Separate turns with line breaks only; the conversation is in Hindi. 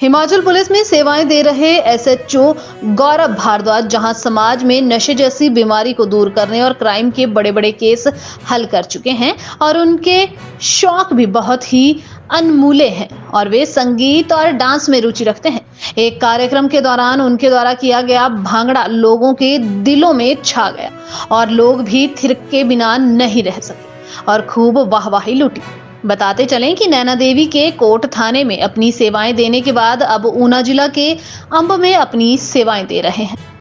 हिमाचल पुलिस में सेवाएँ दे रहे एसएचओ गौरव भारद्वाज, जहाँ समाज में नशे जैसी बीमारी को दूर करने और क्राइम के बड़े बड़े केस हल कर चुके हैं और उनके शौक भी बहुत ही अनमूले हैं और वे संगीत और डांस में रुचि रखते हैं। एक कार्यक्रम के दौरान उनके द्वारा किया गया भांगड़ा लोगों के दिलों में छा गया और लोग भी थिरक बिना नहीं रह सके और खूब वाहवाही लूटी। बताते चलें कि नैना देवी के कोट थाने में अपनी सेवाएँ देने के बाद अब ऊना जिला के अंब में अपनी सेवाएँ दे रहे हैं।